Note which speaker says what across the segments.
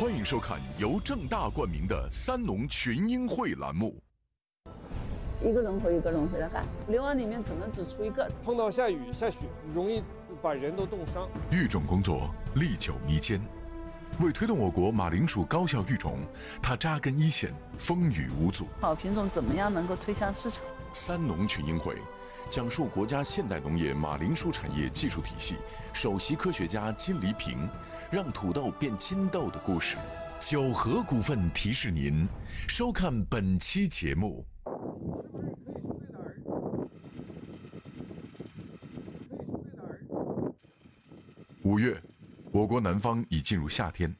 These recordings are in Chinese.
Speaker 1: 欢迎收看由正大冠名的三农群英会栏目。
Speaker 2: 一个轮回一个轮回的干，六案里面只能只出一个。
Speaker 3: 碰到下雨下雪，容易把人都冻伤。
Speaker 1: 育种工作历久弥坚，为推动我国马铃薯高效育种，它扎根一线，风雨无阻。
Speaker 2: 好品种怎么样能够推向市场？
Speaker 1: 三农群英会讲述国家现代农业马铃薯产业技术体系首席科学家金黎平让土豆变金豆的故事。九和股份提示您收看本期节目。五月，我国南方已进入夏天，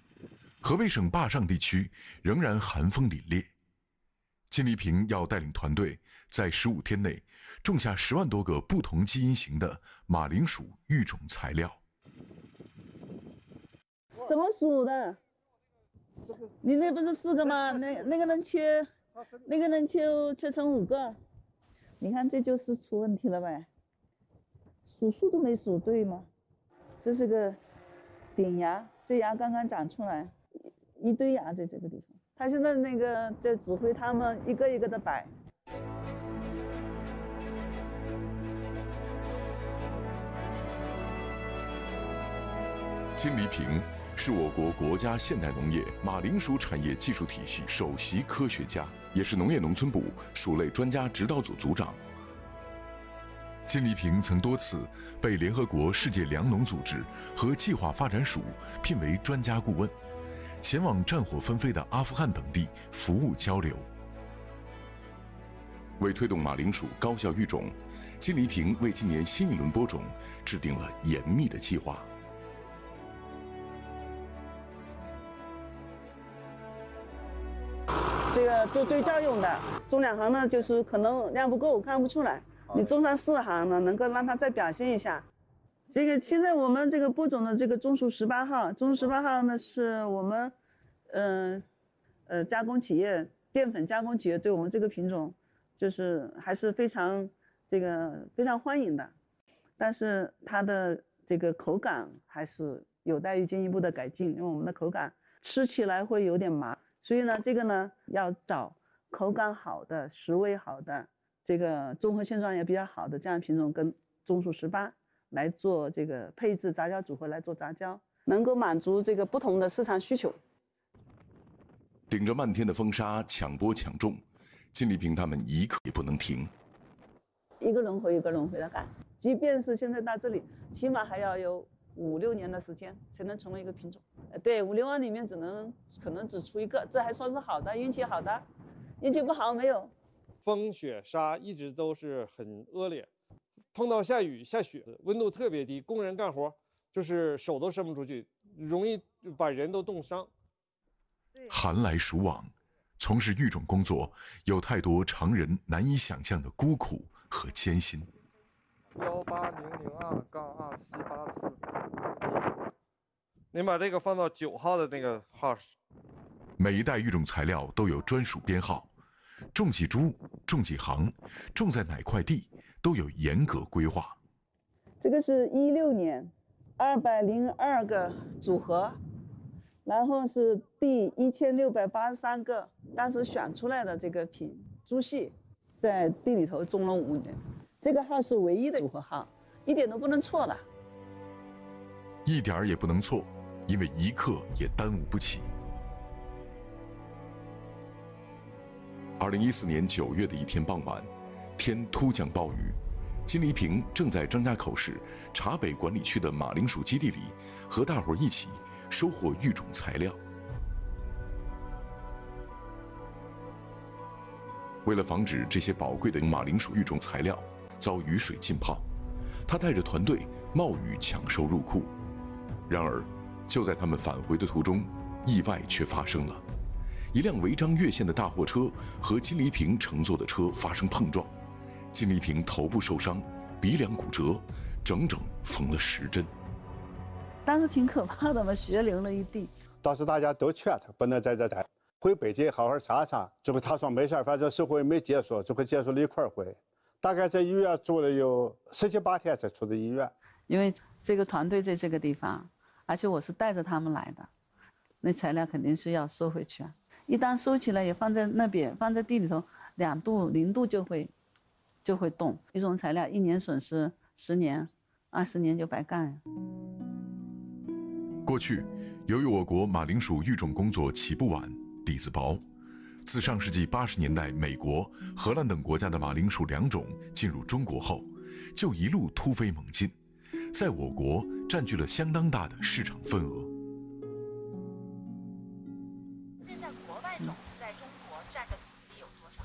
Speaker 1: 河北省坝上地区仍然寒风凛冽。金黎平要带领团队在十五天内种下十万多个不同基因型的马铃薯育种材料。
Speaker 2: 怎么数的？你那不是四个吗？那那个能切，那个能切切成五个。你看这就是出问题了呗，数数都没数对吗？这是个顶芽，这芽刚刚长出来，一堆芽在这个地方。他现在那个在指挥他们一个一个的摆。
Speaker 1: 金黎平是我国国家现代农业马铃薯产业技术体系首席科学家，也是农业农村部薯类专家指导组组长。金黎平曾多次被联合国世界粮农组织和计划发展署聘为专家顾问，前往战火纷飞的阿富汗等地服务交流。为推动马铃薯高效育种，金黎平为今年新一轮播种制定了严密的计划。
Speaker 2: 做对照用的，种两行呢，就是可能量不够，看不出来。你种上四行呢，能够让它再表现一下。这个现在我们这个播种的这个中薯十八号，中薯十八号呢是我们，嗯，呃，加工企业淀粉加工企业对我们这个品种，就是还是非常这个非常欢迎的。但是它的这个口感还是有待于进一步的改进，因为我们的口感吃起来会有点麻，所以呢，这个呢要找口感好的、食味好的。这个综合性状也比较好的这样品种跟中薯十八来做这个配置杂交组合来做杂交，能够满足这个不同的市场需求。
Speaker 1: 顶着漫天的风沙抢播抢种，金丽萍他们一刻也不能停。
Speaker 2: 一个轮回一个轮回的干，即便是现在到这里，起码还要有五六年的时间才能成为一个品种。呃，对，五六万里面只能可能只出一个，这还算是好的运气好的，运气不好没有。
Speaker 3: 风雪沙一直都是很恶劣，碰到下雨下雪，温度特别低，工人干活就是手都伸不出去，容易把人都冻伤。
Speaker 1: 寒来暑往，从事育种工作有太多常人难以想象的孤苦和艰辛。
Speaker 3: 幺八零零二杠二七八四，您把这个放到九号的那个号。
Speaker 1: 每一袋育种材料都有专属编号。种几株，种几行，种在哪块地，都有严格规划。
Speaker 2: 这个是一六年，二百零二个组合，然后是第一千六百八十三个，当时选出来的这个品株系，在地里头种了五年，这个号是唯一的组合号，一点都不能错的。
Speaker 1: 一点儿也不能错，因为一刻也耽误不起。二零一四年九月的一天傍晚，天突降暴雨，金黎平正在张家口市茶北管理区的马铃薯基地里，和大伙儿一起收获育种材料。为了防止这些宝贵的马铃薯育种材料遭雨水浸泡，他带着团队冒雨抢收入库。然而，就在他们返回的途中，意外却发生了。一辆违章越线的大货车和金黎平乘坐的车发生碰撞，金黎平头部受伤，鼻梁骨折，整整缝了十针。
Speaker 2: 当时挺可怕的嘛，血淋了一地。
Speaker 4: 当时大家都劝他不能在这待，回北京好好查查。最后他说没事反正生活也没结束，最后结束了一块回。大概在医院住了有十七八天才出的医院。
Speaker 2: 因为这个团队在这个地方，而且我是带着他们来的。那材料肯定是要收回去啊。一旦收起来也放在那边，放在地里头，两度零度就会就会冻。一种材料一年损失十年、二十年就白干呀。
Speaker 1: 过去，由于我国马铃薯育种工作起步晚、底子薄，自上世纪八十年代美国、荷兰等国家的马铃薯良种进入中国后，就一路突飞猛进，在我国占据了相当大的市场份额。
Speaker 5: 现在国外种子在中国占的比例有多少？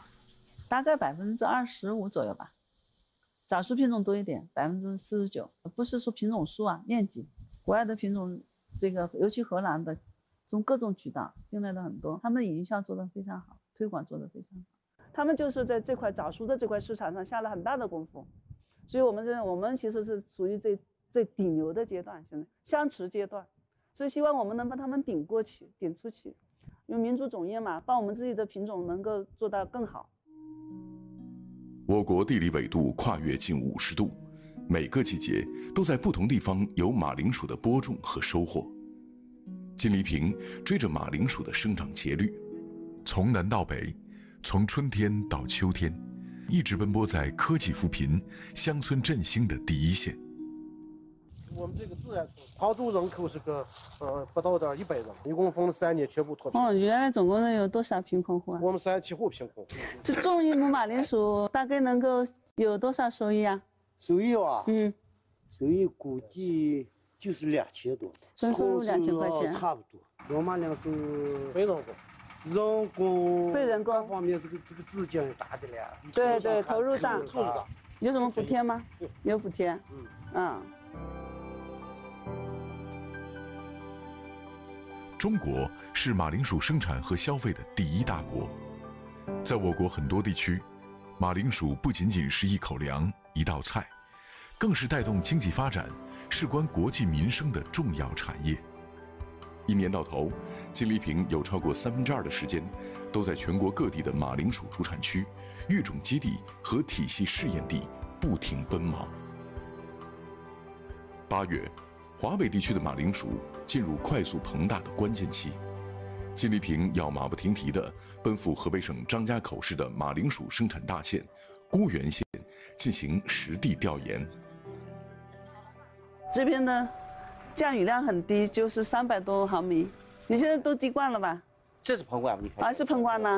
Speaker 2: 大概百分之二十五左右吧，早熟品种多一点，百分之四十九。不是说品种数啊，面积，国外的品种，这个尤其荷兰的，从各种渠道进来的很多，他们营销做得非常好，推广做得非常好。他们就是在这块早熟的这块市场上下了很大的功夫，所以我们这我们其实是属于最最顶流的阶段，现在相持阶段，所以希望我们能把他们顶过去，顶出去，用民族种业嘛，把我们自己的品种能够做到更好。
Speaker 1: 我国地理纬度跨越近五十度，每个季节都在不同地方有马铃薯的播种和收获。金黎平追着马铃薯的生长节律，从南到北，从春天到秋天，一直奔波在科技扶贫、乡村振兴的第一线。
Speaker 6: 我们这个自然村常住人口是个呃不到的一百人，一共分了三年全部脱贫。
Speaker 2: 哦，原来总共能有多少贫困户啊？
Speaker 6: 我们三七户贫困户。
Speaker 2: 这种一亩马铃薯大概能够有多少收益啊？
Speaker 7: 收益啊，
Speaker 2: 嗯，
Speaker 7: 收益估计就是两千多，
Speaker 2: 纯收入两千块钱。
Speaker 7: 差不多。种马铃薯
Speaker 6: 非常高，
Speaker 7: 人工、
Speaker 2: 非人工
Speaker 7: 各方面这个这个资金大的了。
Speaker 2: 对对，投入大。
Speaker 6: 投入大。
Speaker 2: 有什么补贴吗
Speaker 6: 有？
Speaker 2: 有补贴。
Speaker 6: 嗯
Speaker 2: 嗯。
Speaker 1: 中国是马铃薯生产和消费的第一大国，在我国很多地区，马铃薯不仅仅是一口粮、一道菜，更是带动经济发展、事关国计民生的重要产业。一年到头，金黎平有超过三分之二的时间，都在全国各地的马铃薯主产区、育种基地和体系试验地不停奔忙。八月。华北地区的马铃薯进入快速膨大的关键期，金黎平要马不停蹄地奔赴河北省张家口市的马铃薯生产大县沽源县进行实地调研。
Speaker 2: 这边呢降雨量很低，就是三百多毫米。你现在都滴灌了吧？
Speaker 7: 这是喷灌，你看。
Speaker 2: 啊，是喷灌呢。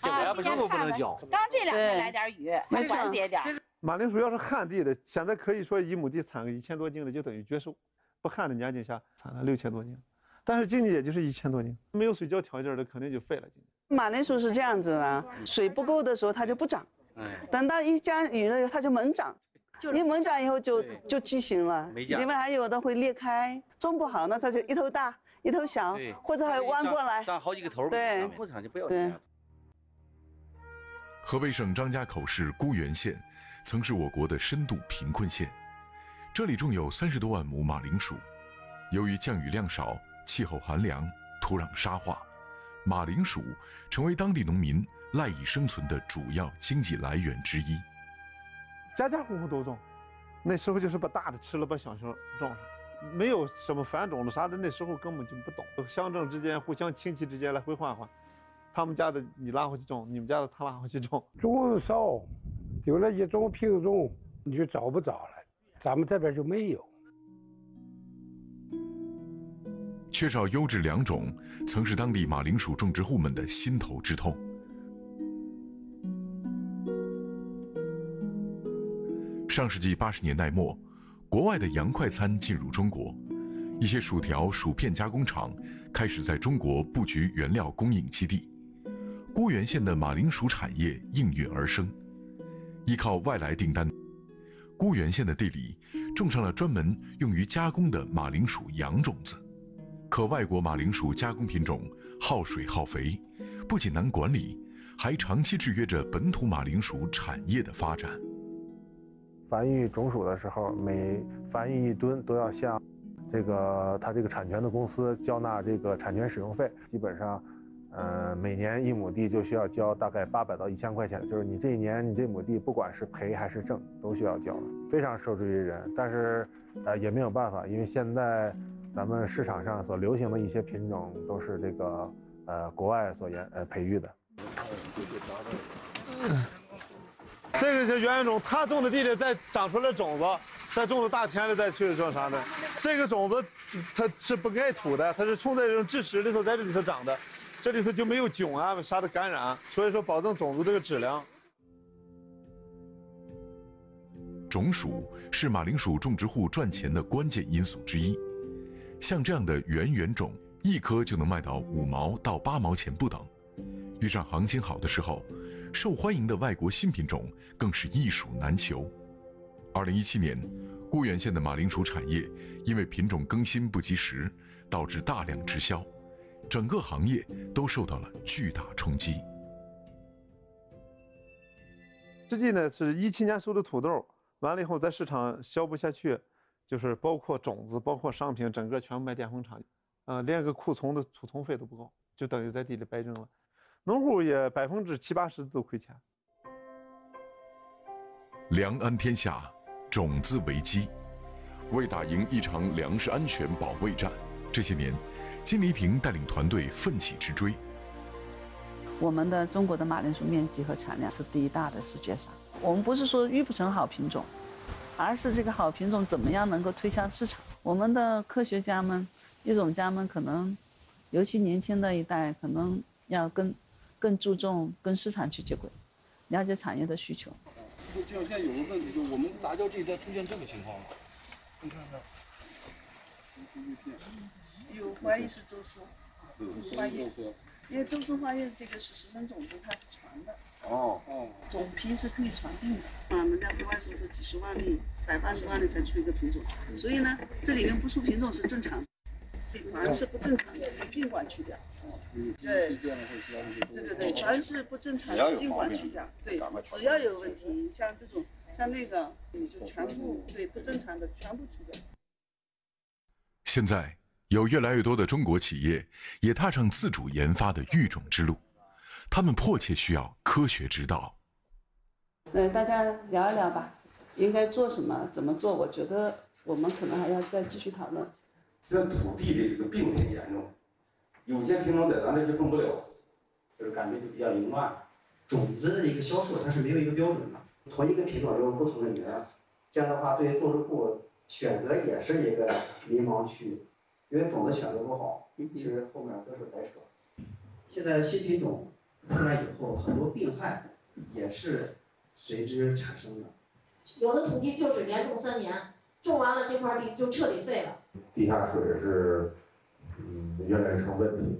Speaker 5: 啊，今天不能浇。刚这两天来点雨，
Speaker 2: 没。
Speaker 5: 缓解点。
Speaker 3: 马铃薯要是旱地的，现在可以说一亩地产个一千多斤的，就等于绝收。不旱的年景下产了六千多斤，但是今年也就是一千多斤，没有水浇条件的肯定就废了。今
Speaker 2: 年马铃薯是这样子的，水不够的时候它就不长，等到一降雨了它就猛长，一猛长以后就就畸形了，另外还有的会裂开，种不好那它就一头大一头小，或者还弯过来，
Speaker 7: 长好几个头，
Speaker 2: 对，
Speaker 7: 不长就不要
Speaker 2: 对。
Speaker 1: 河北省张家口市沽源县，曾是我国的深度贫困县。这里种有三十多万亩马铃薯，由于降雨量少、气候寒凉、土壤沙化，马铃薯成为当地农民赖以生存的主要经济来源之一。
Speaker 3: 家家户户都种，那时候就是把大的吃了，把小的种上，没有什么繁种的啥的，那时候根本就不懂。乡镇之间、互相亲戚之间来回换换，他们家的你拉回去种，你们家的他拉回去种，
Speaker 8: 种的少，就那一种品种你就找不着了。咱们这边就没有，
Speaker 1: 缺少优质良种，曾是当地马铃薯种植户们的心头之痛。上世纪八十年代末，国外的洋快餐进入中国，一些薯条、薯片加工厂开始在中国布局原料供应基地，沽源县的马铃薯产业应运而生，依靠外来订单。沽源县的地里种上了专门用于加工的马铃薯洋种子，可外国马铃薯加工品种耗水耗肥，不仅难管理，还长期制约着本土马铃薯产业的发展。
Speaker 9: 繁育种薯的时候，每繁育一吨都要向这个他这个产权的公司交纳这个产权使用费，基本上。呃，每年一亩地就需要交大概八百到一千块钱，就是你这一年你这亩地不管是赔还是挣，都需要交，非常受制于人。但是，呃，也没有办法，因为现在咱们市场上所流行的一些品种都是这个呃国外所研呃培育的。
Speaker 3: 这个是原种，他种的地里再长出来种子，再种到大田里再去种啥的。这个种子它是不盖土的，它是冲在这种蛭石里头，在这里头长的，这里头就没有菌啊啥的感染，所以说保证种子这个质量。
Speaker 1: 种薯是马铃薯种植户赚钱的关键因素之一。像这样的圆圆种，一颗就能卖到五毛到八毛钱不等。遇上行情好的时候，受欢迎的外国新品种更是一数难求。二零一七年，固原县的马铃薯产业因为品种更新不及时，导致大量滞销，整个行业都受到了巨大冲击。
Speaker 3: 实际呢是一七年收的土豆。完了以后，在市场销不下去，就是包括种子、包括商品，整个全部卖电风厂，啊，连个库存的储存费都不够，就等于在地里白扔了，农户也百分之七八十都亏钱。
Speaker 1: 粮安天下，种子为基，为打赢一场粮食安全保卫战，这些年，金黎平带领团队奋起直追。
Speaker 2: 我们的中国的马铃薯面积和产量是第一大的世界上。我们不是说育不成好品种，而是这个好品种怎么样能够推向市场。我们的科学家们、育种家们可能，尤其年轻的一代，可能要更更注重跟市场去接轨，了解产业的需求。
Speaker 10: 就就像现在有个问题，就我们杂交这一代出现这个情况了，你看看，
Speaker 2: 有怀疑是周叔，怀疑。因为周氏花叶这个是实生种子，它是传的。哦哦，种皮是可以传病的。啊，人家国外说是几十万粒、百八十万粒才出一个品种，所以呢，这里面不出品种是正常。凡是不正常的，尽管去掉。嗯，对。对对对，凡是不正常的，尽管去掉。对，只要有问题，像这种，像那个，你就全部对不正常的全部去掉。
Speaker 1: 现在。有越来越多的中国企业也踏上自主研发的育种之路，他们迫切需要科学指导。
Speaker 2: 那大家聊一聊吧，应该做什么，怎么做？我觉得我们可能还要再继续讨论。
Speaker 11: 现在土地的这个病挺严重，有些品种在咱这就种不了，就是感觉就比较凌乱。
Speaker 12: 种子的一个销售它是没有一个标准的，同一个品种有不同的名儿，这样的话对于种植户选择也是一个迷茫区。因为种子选择不好，其实后面都是白扯。现在新品种出来以后，很多病害也是随之产生的。
Speaker 13: 有的土地就是连种三年，种完了这块地就彻底废了。
Speaker 11: 地下水是，嗯，越来越成问题。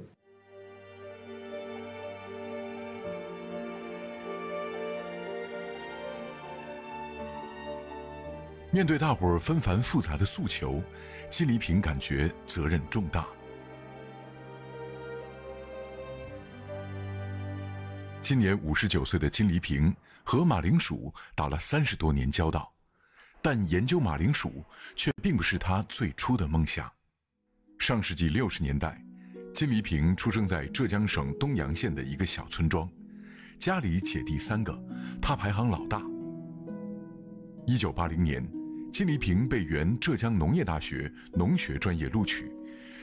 Speaker 1: 面对大伙儿纷繁复杂的诉求，金黎平感觉责任重大。今年五十九岁的金黎平和马铃薯打了三十多年交道，但研究马铃薯却并不是他最初的梦想。上世纪六十年代，金黎平出生在浙江省东阳县的一个小村庄，家里姐弟三个，他排行老大。一九八零年。金黎平被原浙江农业大学农学专业录取，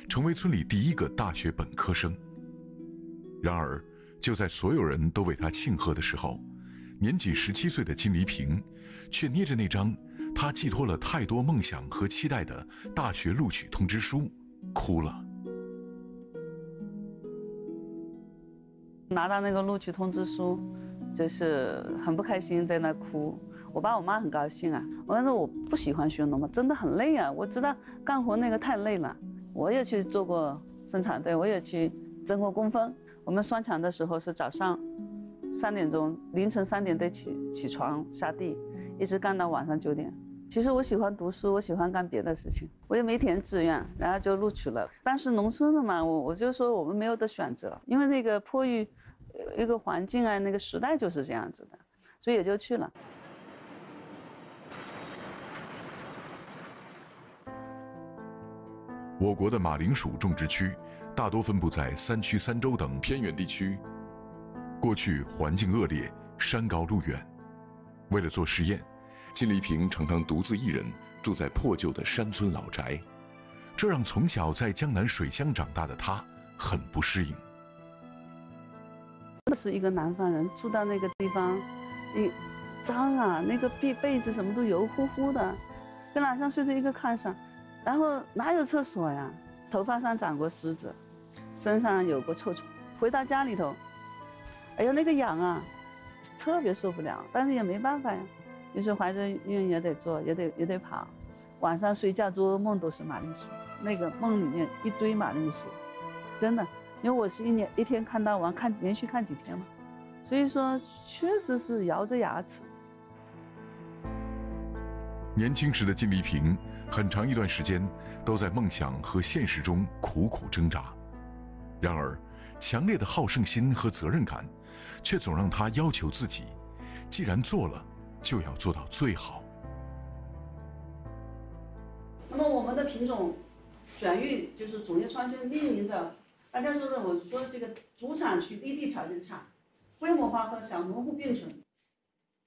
Speaker 1: 成为村里第一个大学本科生。然而，就在所有人都为他庆贺的时候，年仅十七岁的金黎平，却捏着那张他寄托了太多梦想和期待的大学录取通知书，哭了。
Speaker 2: 拿到那个录取通知书，就是很不开心，在那哭。我爸我妈很高兴啊！我说我不喜欢学农嘛，真的很累啊！我知道干活那个太累了。我也去做过生产队，我也去争过工分。我们双抢的时候是早上三点钟，凌晨三点得起起床下地，一直干到晚上九点。其实我喜欢读书，我喜欢干别的事情，我也没填志愿，然后就录取了。但是农村的嘛，我我就说我们没有得选择，因为那个迫于一个环境啊，那个时代就是这样子的，所以也就去了。
Speaker 1: 我国的马铃薯种植区大多分布在三区三州等偏远地区，过去环境恶劣，山高路远。为了做实验，金黎萍常常独自一人住在破旧的山村老宅，这让从小在江南水乡长大的她很不适应。
Speaker 2: 是一个南方人住到那个地方，你脏啊，那个被被子什么都油乎乎的，跟晚上睡在一个炕上，然后哪有厕所呀？头发上长过虱子，身上有过臭虫。回到家里头，哎呦那个痒啊，特别受不了，但是也没办法呀。于是怀着孕也得做，也得也得跑，晚上睡觉做噩梦都是马铃薯，那个梦里面一堆马铃薯，真的。因为我是一年一天看到晚，看连续看几天嘛，所以说确实是咬着牙齿。
Speaker 1: 年轻时的金丽萍，很长一段时间都在梦想和现实中苦苦挣扎。然而，强烈的好胜心和责任感，却总让她要求自己：既然做了，就要做到最好。
Speaker 2: 那么我们的品种转育就是种业创新，面临着。大家说的，我说这个主产区地地条件差，规模化和小农户并存，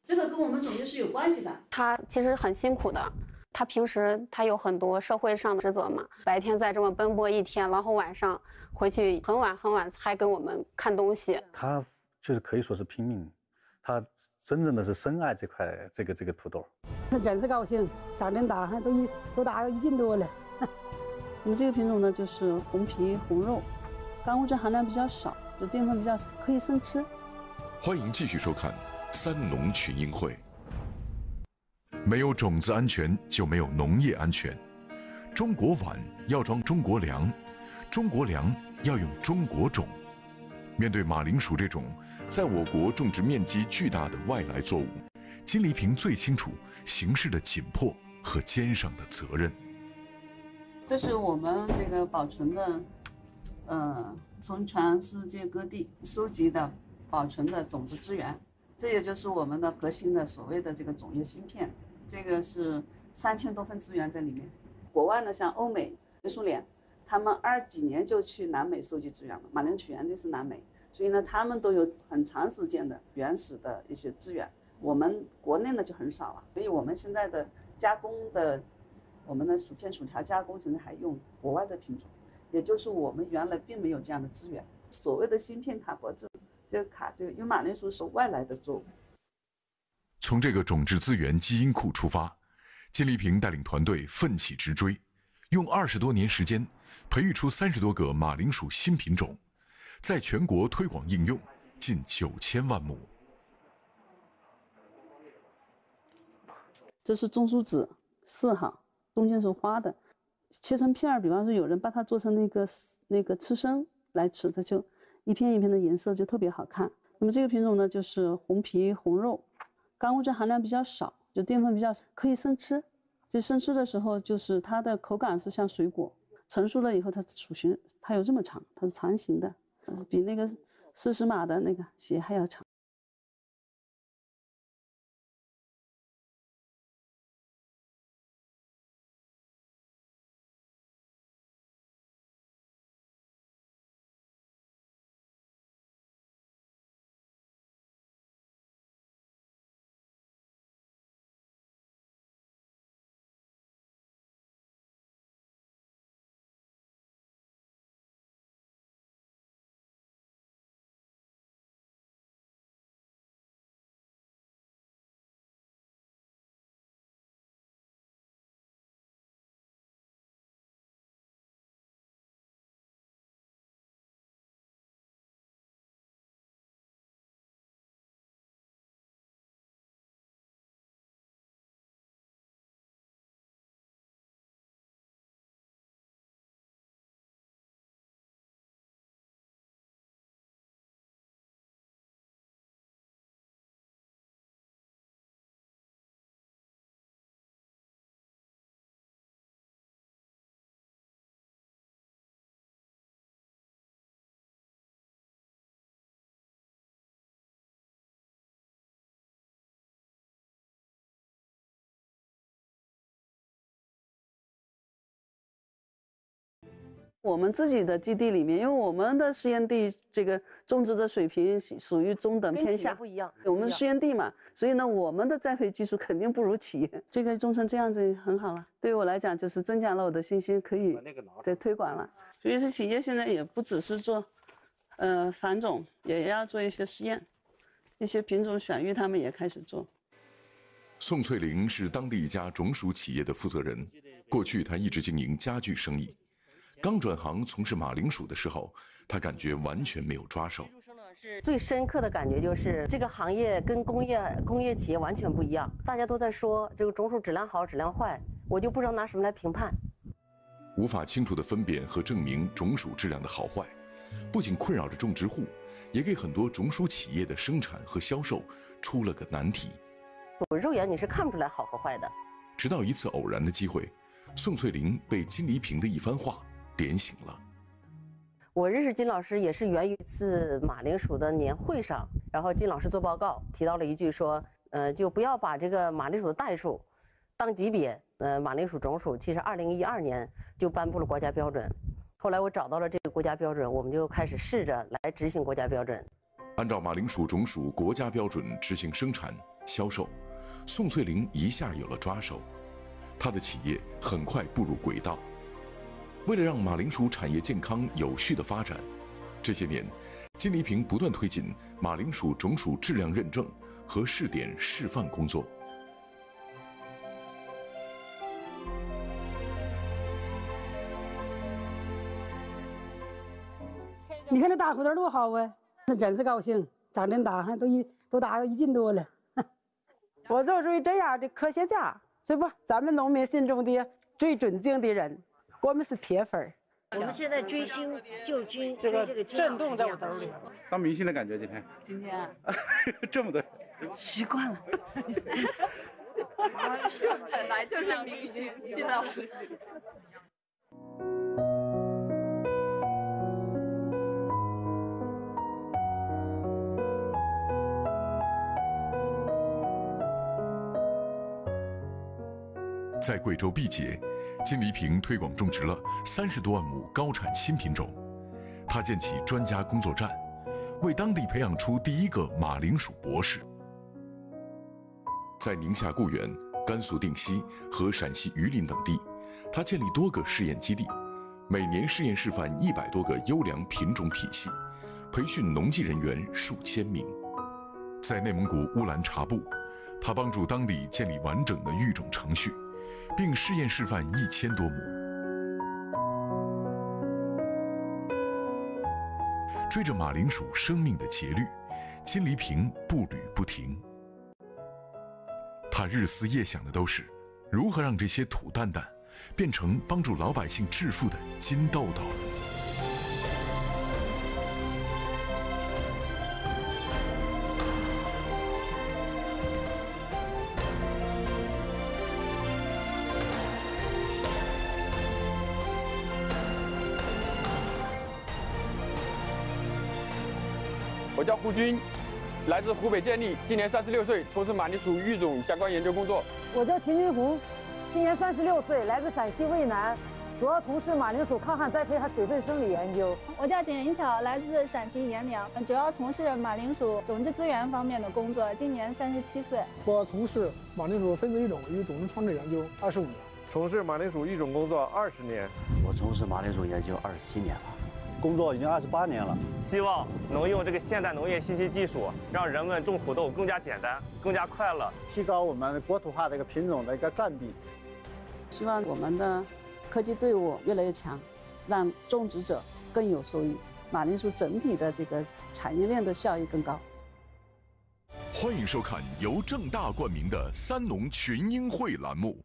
Speaker 2: 这个跟我们种业是有关系的。
Speaker 14: 他其实很辛苦的，他平时他有很多社会上的职责嘛，白天在这么奔波一天，然后晚上回去很晚很晚才给我们看东西。
Speaker 15: 他就是可以说是拼命，他真正的是深爱这块这个这个土豆。
Speaker 16: 那真是高兴，长这么大还都一都大一斤多了。
Speaker 2: 我们这个品种呢，就是红皮红肉。干物质含量比较少，就淀粉比较少，可以生吃。
Speaker 1: 欢迎继续收看《三农群英会》。没有种子安全，就没有农业安全。中国碗要装中国粮，中国粮要用中国种。面对马铃薯这种在我国种植面积巨大的外来作物，金丽萍最清楚形势的紧迫和肩上的责任。
Speaker 2: 这是我们这个保存的。呃，从全世界各地收集的、保存的种子资源，这也就是我们的核心的所谓的这个种业芯片。这个是三千多份资源在里面。国外呢，像欧美、苏联，他们二几年就去南美收集资源了。马铃薯源就是南美，所以呢，他们都有很长时间的原始的一些资源。我们国内呢就很少了，所以我们现在的加工的，我们的薯片、薯条加工现在还用国外的品种。也就是我们原来并没有这样的资源。所谓的芯片卡脖子，这个卡，这个因为马铃薯是外来的作物。
Speaker 1: 从这个种质资源基因库出发，金丽萍带领团队奋起直追，用二十多年时间，培育出三十多个马铃薯新品种，在全国推广应用近九千万亩。
Speaker 2: 这是中苏籽四号，中间是花的。切成片儿，比方说有人把它做成那个那个刺身来吃，它就一片一片的颜色就特别好看。那么这个品种呢，就是红皮红肉，干物质含量比较少，就淀粉比较，可以生吃。就生吃的时候，就是它的口感是像水果，成熟了以后它属形，它有这么长，它是长形的，比那个四十码的那个鞋还要长。我们自己的基地里面，因为我们的试验地这个种植的水平属于中等偏下，
Speaker 17: 不一样。
Speaker 2: 我们试验地嘛，所以呢，我们的栽培技术肯定不如企业。这个种成这样子很好了，对于我来讲就是增加了我的信心，可以再推广了。所以是企业现在也不只是做，呃，繁种，也要做一些实验，一些品种选育，他们也开始做。
Speaker 1: 宋翠玲是当地一家种薯企业的负责人，过去她一直经营家具生意。刚转行从事马铃薯的时候，他感觉完全没有抓手。
Speaker 17: 最深刻的感觉就是这个行业跟工业工业企业完全不一样。大家都在说这个种薯质量好、质量坏，我就不知道拿什么来评判。
Speaker 1: 无法清楚地分辨和证明种薯质量的好坏，不仅困扰着种植户，也给很多种薯企业的生产和销售出了个难题。
Speaker 17: 我肉眼你是看不出来好和坏的。
Speaker 1: 直到一次偶然的机会，宋翠玲被金黎平的一番话。点醒了。
Speaker 17: 我认识金老师也是源于一次马铃薯的年会上，然后金老师做报告提到了一句说，呃，就不要把这个马铃薯的代数当级别。呃，马铃薯种属其实二零一二年就颁布了国家标准，后来我找到了这个国家标准，我们就开始试着来执行国家标准。
Speaker 1: 按照马铃薯种属国家标准执行生产销售，宋翠玲一下有了抓手，她的企业很快步入轨道。为了让马铃薯产业健康有序的发展，这些年，金黎平不断推进马铃薯种薯质量认证和试点示范工作。
Speaker 16: 你看这大胡子多好啊！那真是高兴，长真大，还都一都大一斤多了。
Speaker 18: 我就属于这样的科学家，是不？咱们农民心中的最尊敬的人。我们是铁粉儿，
Speaker 19: 我们现在追星就追
Speaker 18: 这个震动在我兜里。
Speaker 20: 当明星的感觉，今天
Speaker 2: 今天啊，
Speaker 20: 这么多，
Speaker 2: 习惯了。
Speaker 21: 就本来就是明星，金老师。
Speaker 1: 在贵州毕节。金黎平推广种植了三十多万亩高产新品种，他建起专家工作站，为当地培养出第一个马铃薯博士。在宁夏固原、甘肃定西和陕西榆林等地，他建立多个试验基地，每年试验示范一百多个优良品种体系，培训农技人员数千名。在内蒙古乌兰察布，他帮助当地建立完整的育种程序。并试验示范一千多亩，追着马铃薯生命的节律，金黎平步履不停。他日思夜想的都是如何让这些土蛋蛋变成帮助老百姓致富的金豆豆。
Speaker 22: 我叫胡军，来自湖北建利，今年三十六岁，从事马铃薯育种相关研究工作。
Speaker 23: 我叫秦军红，今年三十六岁，来自陕西渭南，主要从事马铃薯抗旱栽培和水分生理研究。
Speaker 24: 我叫景云巧，来自陕西阎良，主要从事马铃薯种质资源方面的工作，今年三十七岁。
Speaker 25: 我从事马铃薯分子育种与种子创制研究二十五年，
Speaker 3: 从事马铃薯育种工作二十年。
Speaker 26: 我从事马铃薯研究二十七年了。
Speaker 27: 工作已经二十八年了，
Speaker 28: 希望能用这个现代农业信息技术，让人们种土豆更加简单、更加快乐，
Speaker 29: 提高我们国土化这个品种的一个占比。
Speaker 2: 希望我们的科技队伍越来越强，让种植者更有收益，马铃薯整体的这个产业链的效益更高。
Speaker 1: 欢迎收看由正大冠名的三农群英会栏目。